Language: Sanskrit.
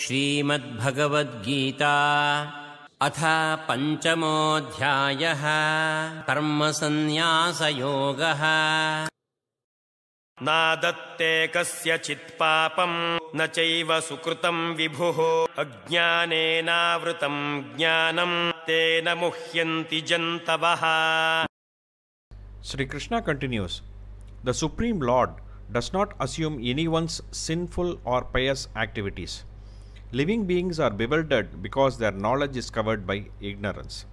श्रीमद्भगवद्गीता अथ पञ्चमोऽध्यायः कर्मसन्न्यासयोगः नादत्ते कस्यचित् पापम् न चैव सुकृतम् विभुः अज्ञानेनावृतम् ज्ञानम् तेन मुह्यन्ति जन्तवः Sri Krishna continues The Supreme Lord does not assume anyone's sinful or pious activities. Living beings are bewildered because their knowledge is covered by ignorance.